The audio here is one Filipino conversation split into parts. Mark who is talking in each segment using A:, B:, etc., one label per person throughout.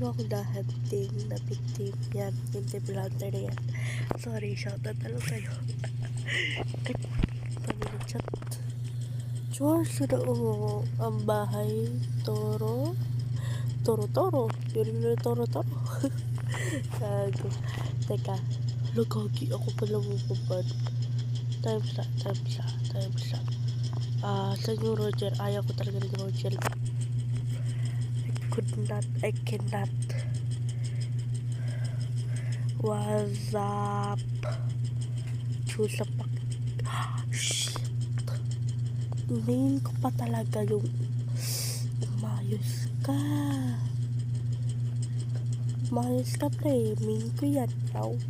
A: mo ako nahanting na victim yan. Hindi blunder na yan. Sorry, shoutout na lang sa'yo. Ay, paano chat? George, sino ang bahay? Toro? Toro-toro. Yun yung toro-toro. Gago. Teka. Lagagi ako pala bubabad. Times na, times na, times na. Ah, sa yung Roger, ayaw ko talaga ng Roger. Could not, I cannot. What's up? Choose a pack. Shit. Main ko pa talaga yung umayos ka. Umayos ka pre. Main ko yan. Yaw.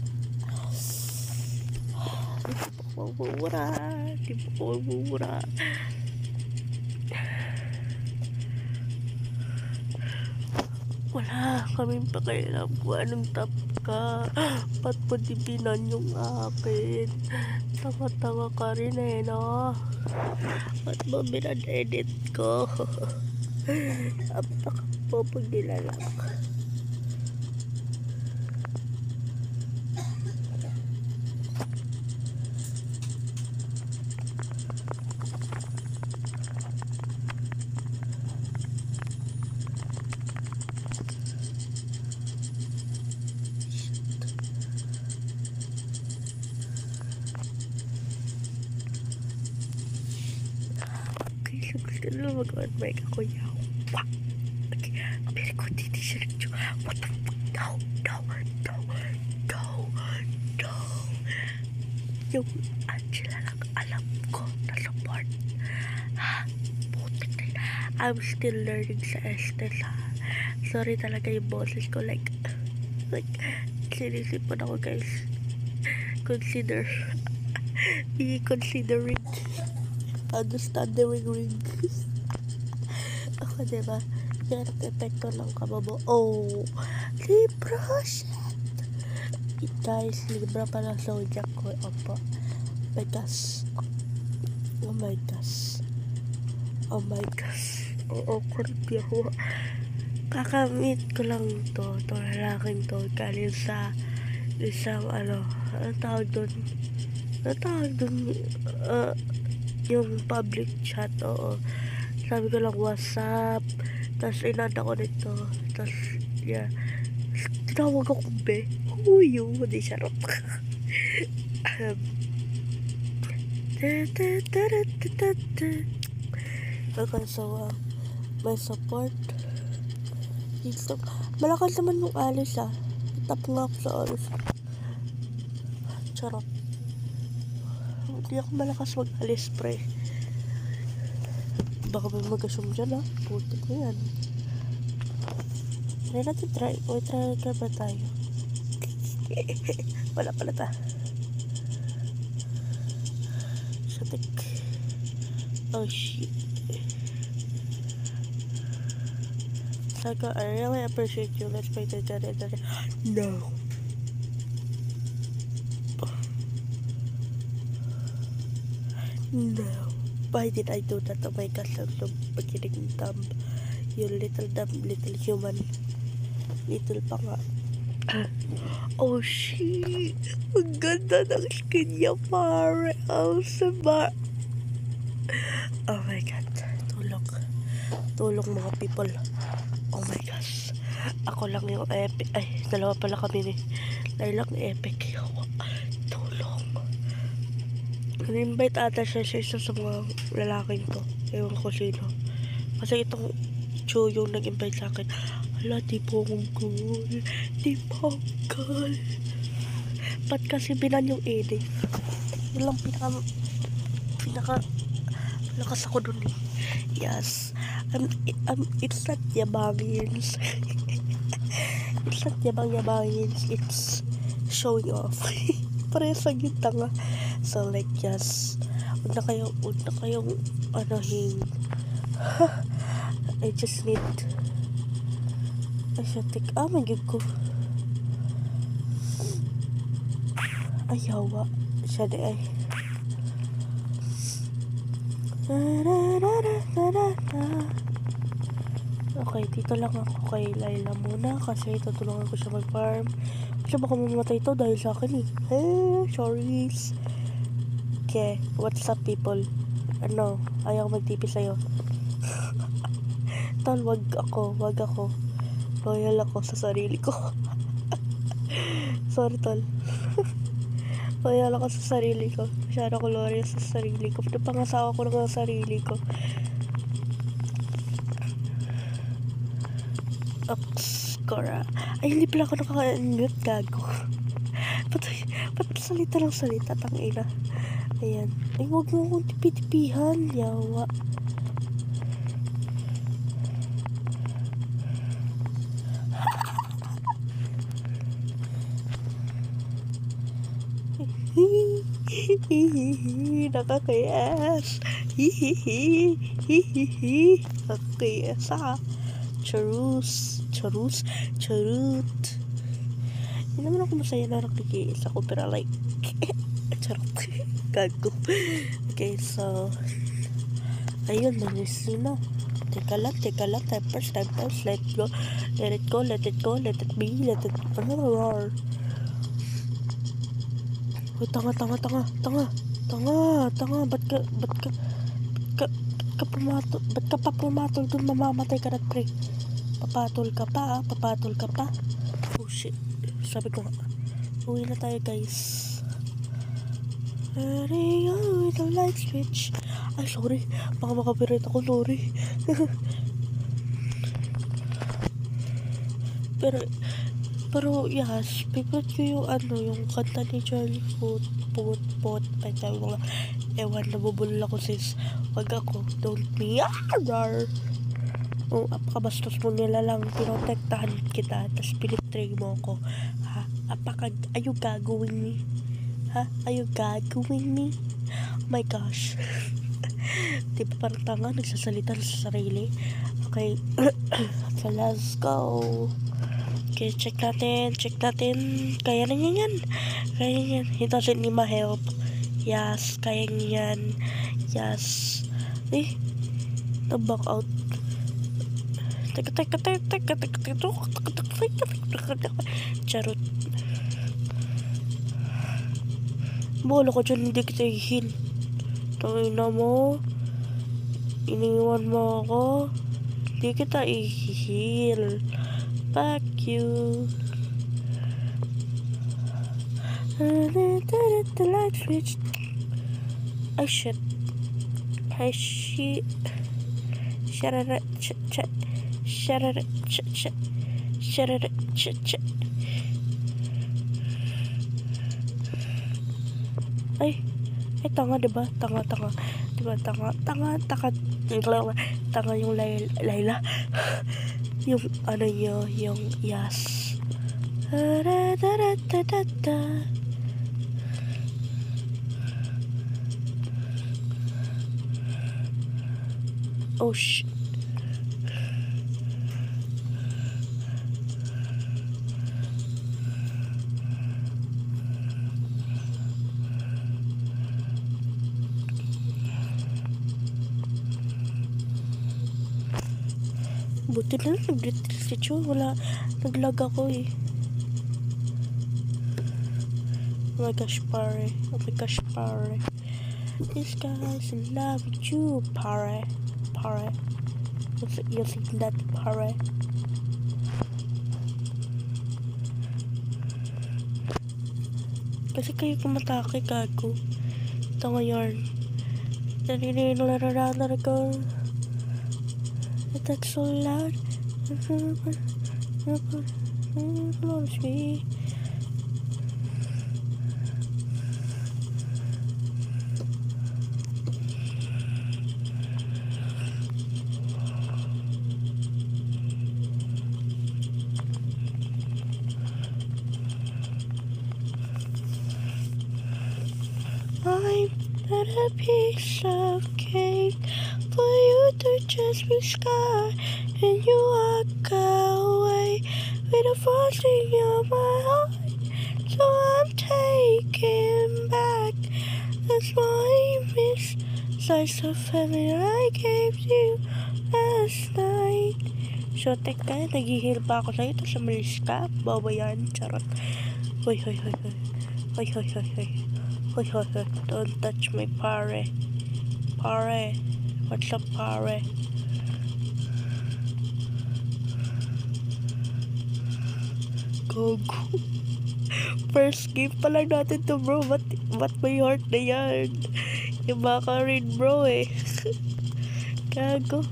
A: Di ba mamumura? Wala kaming pakialam kung anong tap ka. Ba't mo dibinan yung akin? Tawa-tawa ka rin eh, no? Ba't mo binad-edit ko? Apaka-popog nila lang. Okay, so gusto nila mag-on mic ako yaw. Wah! Okay, very good dito siya rin siya. What the fuck? No, no, no, no, no. Yung Angela lang alam ko na support. Ha? Putik na. I'm still learning sa Estes ha. Sorry talaga yung boses ko like, like, sinisipon ako guys. Consider, be considering understanding ring. Ako, diba? Ang epekto ng kababo. Oh! Libra! Shit! Guys, Libra pala zodiac ko. Opo. My gosh. Oh my gosh. Oh my gosh. Oo, kurti ako. Kakamit ko lang to. To lalaking to. Galing sa isang ano. Ano tawag doon? Ano tawag doon? Uh, yung public chat, oo. Sabi ko lang, WhatsApp. Tapos, inanda ko nito. Tapos, yeah. Tinawag ako, be. Huyo, hindi sarap. um. Okay, so, uh, may support. Dito. Malakas naman yung alis, ah. Tap nga ako sa alis. Charot. Hindi ako malakas mag-alis, pre. Baka may mag-assume dyan, ah. Puto ko yan. Try natin, try. O, try ka ba tayo? Wala pala ta. Satik. Oh, shit. I really appreciate you. Let's play the No. No. Why did I do that? Oh my gosh, I'm so beginning dumb. You little dumb, little human. Little pa nga. Oh, shit. Ang ganda ng skin niya, pare. Oh, sama. Oh my God. Tulong. Tulong mga people. Oh my gosh. Ako lang yung epic. Ay, dalawa pala kami ni Lilac na epic. Tulong. Nag-invite ata siya sa isa sa mga lalaking to. Ewan ko sino. Kasi itong Chu yung nag-invite sa akin. Hala, di ponggol. Di ponggol. Ba't kasi binan yung edit? Yun lang pinaka... Pinaka... Lakas ako dun eh. Yes. Um, um, it's not yabangins. it's not yabang-yabangins. It's showing off. Parehas lang yung tanga. So like, yes. Huwag na kayo, huwag na kayong, ano. I just need, ay, siya, tik, ah, magig ko. Ay, yawa. Siya di ay. Okay, dito lang ako kay Laila muna kasi tutulungan ko siya mag-farm. Kasi baka mamatay to dahil sa akin eh. Hey, sorry. Okay, what's up people? Ano, ayaw magtipi sa'yo. Tol, wag ako, wag ako. Loyal ako sa sarili ko. Sorry, tol. Loyal ako sa sarili ko. Masyado ako loyal sa sarili ko. Napangasawa ko ang sarili ko. Ops, Cora. Ay, hindi pala ako naka-mute, gago. Ba't, ba't salita ng salita, tangina? Ayan. Ay, huwag mo akong tipi-tipihan, yawa. Nakakayas. Hihihi. Nakakayas ah. Charus. Charus. Charut. Hindi naman ako masaya na nakikiis ako pero like charot. Gago. Okay, so ayun, manis na. Teka lang, teka lang. Time first, time first. Let go. Let it go, let it go, let it be, let it... Ano? Uy, tanga, tanga, tanga, tanga, tanga, tanga, ba't ka, ba't ka, ba't ka, ba't ka pumatol, ba't ka pa pumatol dun, mamamatay ka na, pre. Papatol ka pa, ah, papatol ka pa. Oh, shit. Sabi ko nga, uwi na tayo, guys. On with the light switch. Ay, sorry. Baka makapirit ako, sorry. pero, pero, yes, favorite ko yung ano, yung kanta ni Charlie Foot, Foot, ay sabi mga, ewan, nabubulol ako sis. Wag ako, don't me, ah, Oh, apakabastos mo nila lang, pinotektahan kita, tapos pinitray mo ako. Ha? Apaka, ayaw gagawin ni. Ha? Ayaw gagawin ni. Oh my gosh. Di ba parang tanga, nagsasalita sa sarili? Okay. so, let's go. Okay, check natin, check natin. Kaya na niya yan. Kaya niya yan. He doesn't need my help. Yes, kaya niya yan. Yes. Eh, na-back out. Teka, teka, teka, teka, teka, teka, teka, Charot. Bola ko dyan, hindi kita ihin. Tangina mo. Iniwan mo ako. Hindi kita ihihil. Fuck you. The light switch. Ay, shit. Ay, shit. Sharara, ch, ch, sharara, ch, ch, sharara, ch, ch. Ay, ay tanga 'di ba? Tanga tanga. 'Di ba tanga? Tanga tanga tanga yung Layla, Layla. Yung ano niyo, yung yes. Da, da, da, da, da, da. Oh shit. Buti na lang nag-retreat yun. Wala, naglag ako eh. Oh my gosh, pare. Oh my gosh, pare. This guy's in love with you, pare. Pare. You'll see that, pare. Kasi kayo kumatake, gago. Ito ngayon. Naninilararar ko. That's so loud. Loves me. I'm at a piece of cake for you to just be sky and you walk away with a frosting on my heart. So I'm taking back the small slice of heaven I gave you last night. So, teka, naghihil pa ako sa'yo, tapos umalis ka. Bawa yan, charot. Hoy, hoy, hoy, hoy. Hoy, hoy, hoy, hoy. Hoy, hoy, hoy. Don't touch my pare. Pare. What's up, pare? Gogo. First game pa lang natin to bro. Ba't, ba't may heart na yan? Yung baka rin bro eh. Gago.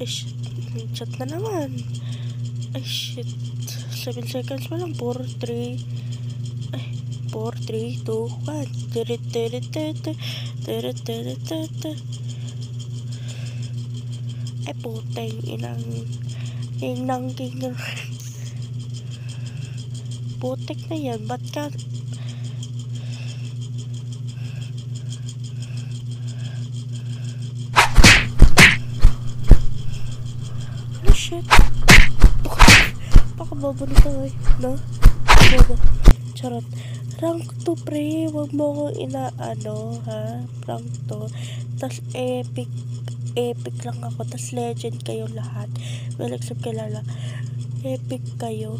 A: Ay shit. Chat na naman. Ay shit. 7 seconds pa lang. 4, 3. Ay. 4, 3, 2, 1. Tirit, tirit, tirit. Tirit, tirit, tirit. Ay inang. Inang king. Putek na yan. Ba't ka... Oh shit. Baka bobo nito eh. No? Bobo. Charot. Rank to pre. Huwag mo akong inaano ha. Rank to. Tas epic. Epic lang ako. Tas legend kayo lahat. Well, except kilala. Epic kayo.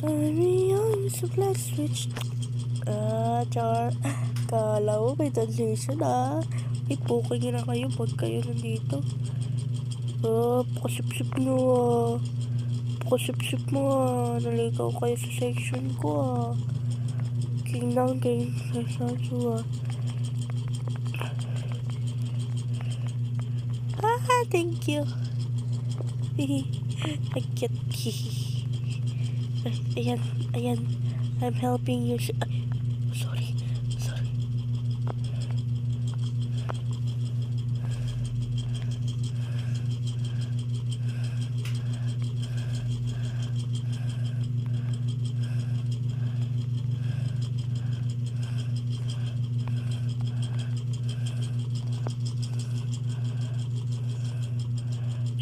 A: On sa flat switch. Ah, char. Kala mo may transition ah. May puking na kayo pag kayo nandito. Ah, pakasip-sip nyo ah. Pakasip-sip mo ah. Naligaw kayo sa section ko ah. King lang king sa saso ah. Ah, thank you. I get Ayan, ayan. I'm helping you.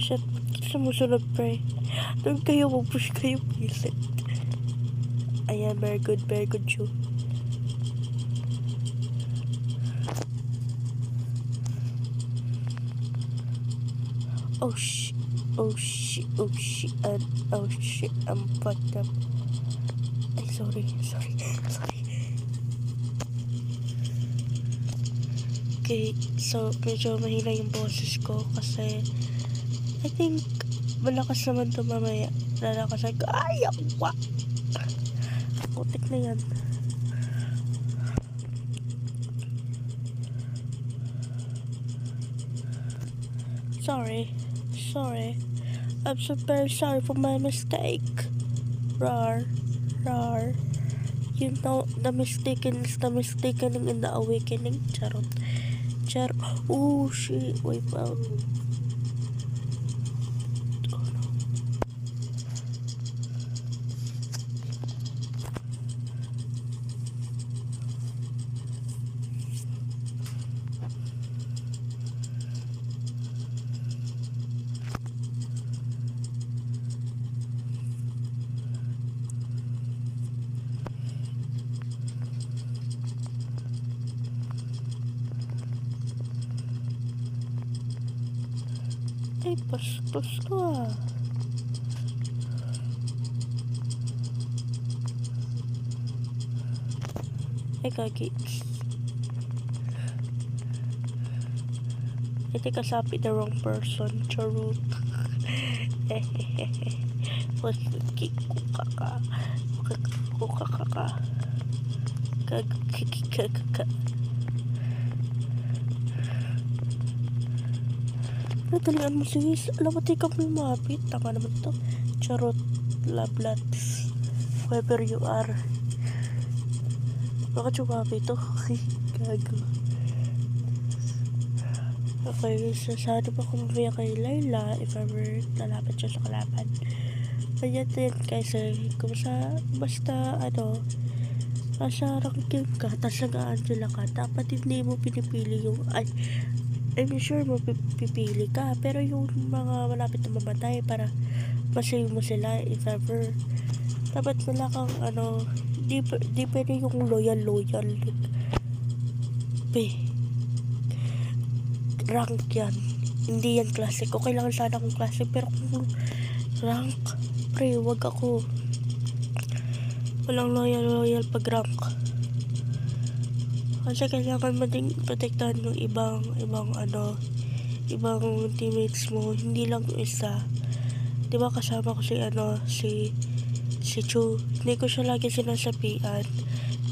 A: Ba't sumusunod, pre? Doon kayo, mag-push kayo, please. Ayan, very good, very good, you. Oh shit, oh shit, oh shit, uh, oh shit, I'm fucked up. Ay, sorry, sorry, sorry. Okay, so medyo mahina yung boses ko kasi I think malakas naman to mamaya. Lalakas ako. Ay, ako! Putik na yan. Sorry. Sorry. I'm so very sorry for my mistake. Rar. Rar. You know, the mistaken is the mistaken in the awakening. Charot. Char. Oh, shit. Wait, out. Ay, bastos ka. Ay, kagi. I think I sabi the wrong person. Charot. What's the kick ko kaka? Ko kaka. Kag kaka. Natalian mo sis. Alam mo, di ka mo lumapit. Tama naman to. Charot. Lablat. Whoever you are. Bakit sumapit to? Gago. Okay, so sana ba kung mamaya kay Layla if ever lalapit siya sa kalaban. Kaya din kasi kung sa basta ano nasa ranking ka tapos nag-Angela ka dapat hindi mo pinipili yung ay I'm sure mapipili ka. Pero yung mga malapit na mamatay para masave mo sila if ever. Dapat wala kang ano, di, di pwede yung loyal loyal. Like, rank yan. Hindi yan classic. Okay lang sana kung classic. Pero kung rank, pre, wag ako. Walang loyal loyal pag rank. Kasi kailangan mo din protektahan yung ibang, ibang ano, ibang teammates mo. Hindi lang yung isa. Di ba kasama ko si ano, si, si Chu. Hindi ko siya lagi sinasapian.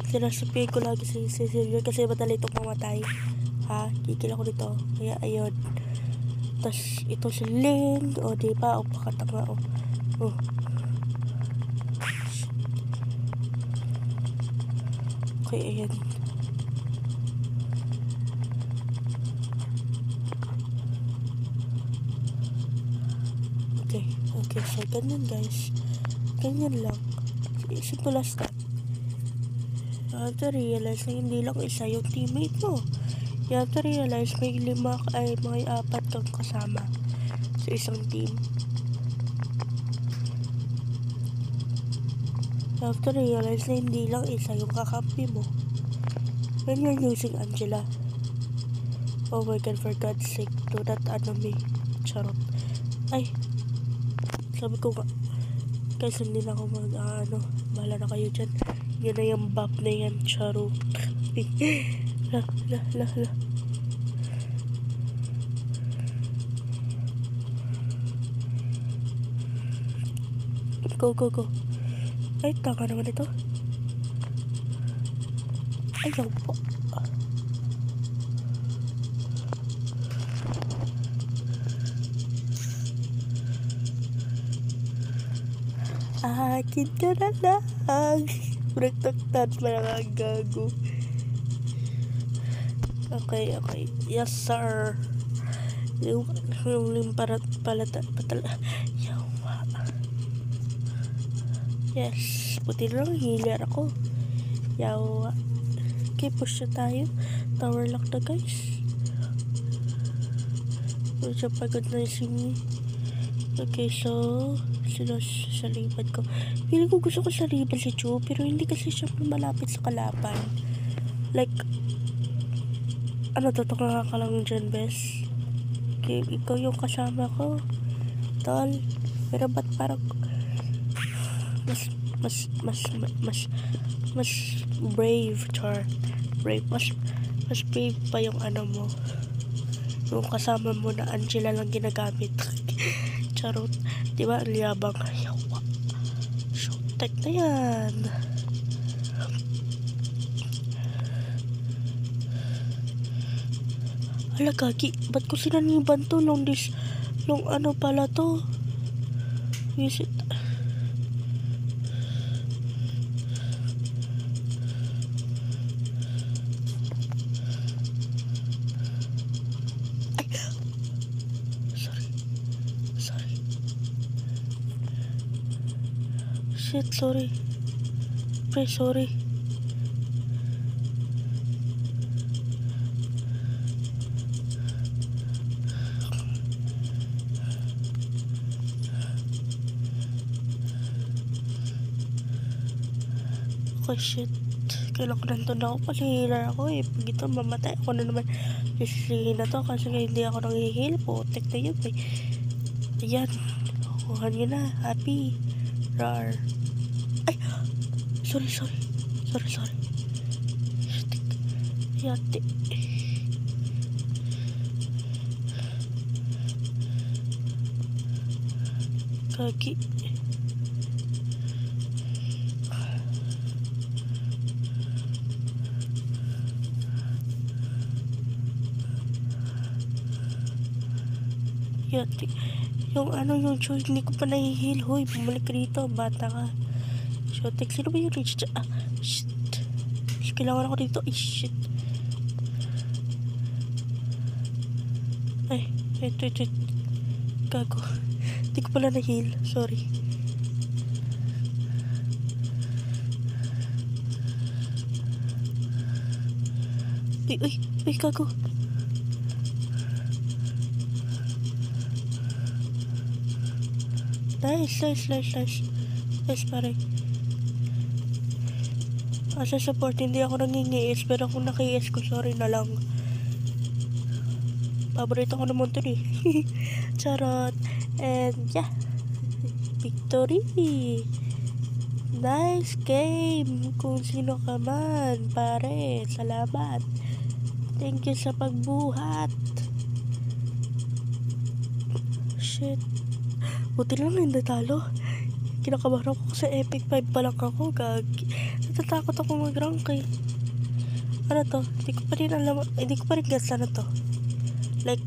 A: Sinasapian ko lagi si Cecilia kasi madali itong mamatay. Ha? Kikil ako dito. Kaya ayun. Tapos ito si Ling. O di ba? O pakatanga o. Oh. Okay, ayan. So, ganyan guys. Ganyan lang. Simple as that. You have to realize na hindi lang isa yung teammate mo. You have to realize may lima ay may apat kang kasama sa isang team. You have to realize na hindi lang isa yung kakampi mo. When you're using Angela. Oh my god, for God's sake, do not ano me. Charot. Ay, sabi ko nga, guys, hindi na ako mag, ah, ano, bahala na kayo dyan. Yun na yung bap na yan, charot. la, la, la, la. Go, go, go. Ay, tanga naman ito. Ayaw po. Akin ka na lang. Nagtaktan pa lang ang gago. Okay, okay. Yes, sir. Yung, yung limparat palata, patala. Yawa. Yes. Buti lang, healer ako. Yawa. Okay, push na tayo. Tower lock na, guys. Medyo pagod na si Mi. Okay, so, sino sa lipat ko? Feeling ko gusto ko sa lipat si Chu, pero hindi kasi siya malapit sa kalapan. Like, ano, totoo ka lang dyan, bes? Okay, ikaw yung kasama ko. Tol, pero ba't parang mas, mas, mas, mas, mas, brave, char. Brave, mas, mas brave pa yung ano mo. Yung kasama mo na Angela lang ginagamit. Charot. Di ba? Ang yabang. Yawa. Showtek na yan. Hala, gagi. Ba't ko sinaniban to nung dis... Nung ano pala to? Visit. Shit, sorry. Pre, sorry. Okay, shit. Kailan ko nandun ako healer ako eh. Pag ito mamatay ako na naman sisihin na to kasi hindi ako nang heal po. Tek na yun eh. Ayan. Kuha nyo na. Happy. Rar. Sorry, sorry. Sorry, sorry. Yate. Kaki. Yate. Yung ano yung choice, hindi ko pa nahihil. Hoy, bumalik ka. Bata ka. Shotek, sino ba yung rich? Ah, shit. Kailangan ako dito. Ay, shit. Ay, wait, wait, wait. Gago. Hindi ko pala na-heal. Sorry. Uy, uy, uy, gago. Nice, nice, nice, nice. Nice, pare. Asa support, hindi ako nangingiis, pero kung nakiis ko, sorry na lang. Paborito ko naman to eh. Charot. And yeah. Victory. Nice game. Kung sino ka man, pare. Salamat. Thank you sa pagbuhat. Shit. Buti lang hindi talo. Kinakabahan ako sa Epic 5 pa lang ako. Gag. Natatakot ako mag-rank eh. Ano to? Hindi ko pa rin alam. Hindi ko pa rin gets ano to. Like,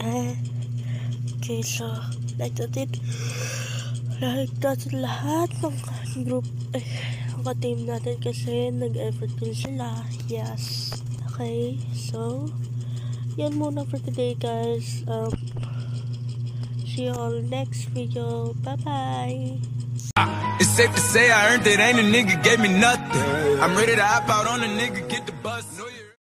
A: eh. Okay, so, like that it. Like that lahat ng group, eh, ang ka-team natin kasi nag-effort din sila. Yes. Okay, so, yan muna for today guys. Um, see you all next video. Bye-bye.
B: It's safe to say I earned it. Ain't a nigga gave me nothing. I'm ready to hop out on a nigga, get the bus.